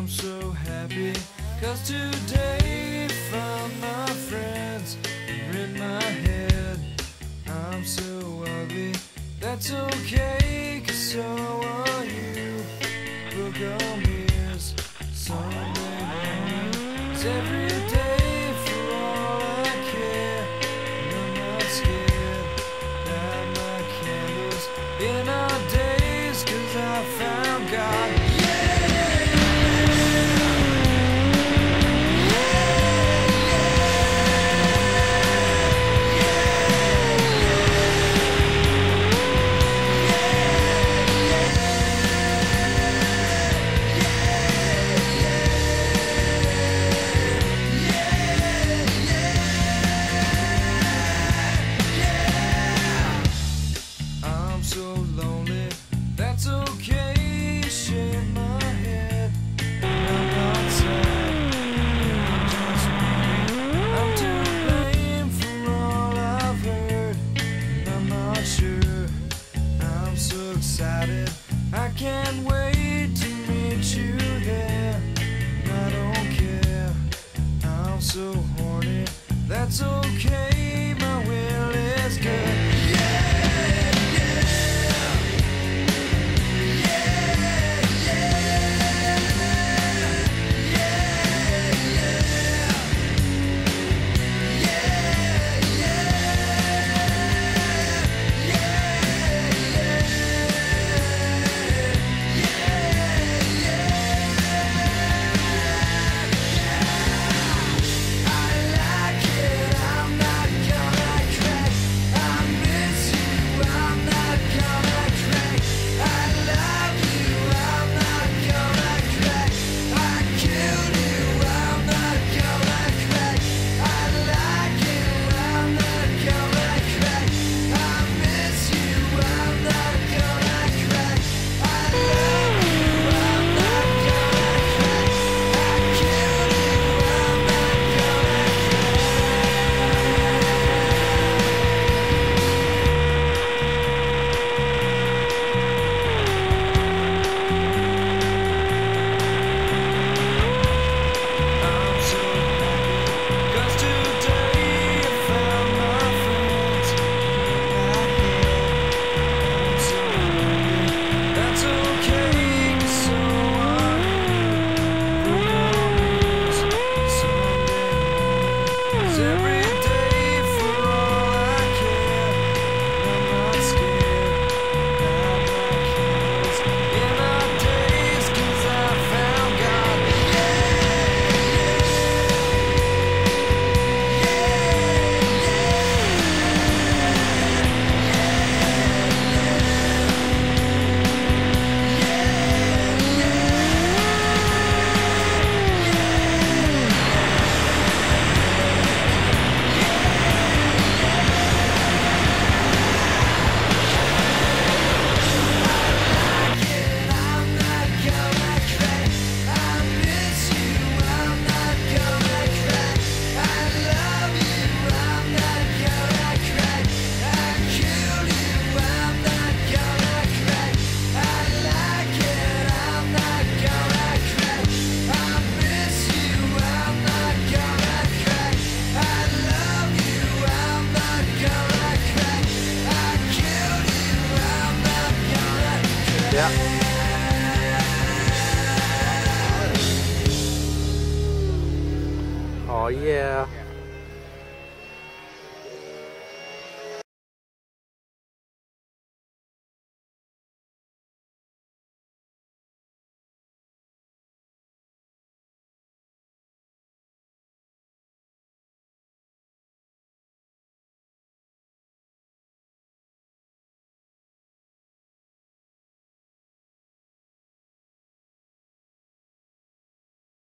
I'm so happy, cause today found my friends in my head. I'm so ugly, that's okay, cause so are you. Book on ears, Sunday morning, every I can't wait to meet you there. I don't care. I'm so horny. That's okay. Yeah. Oh yeah.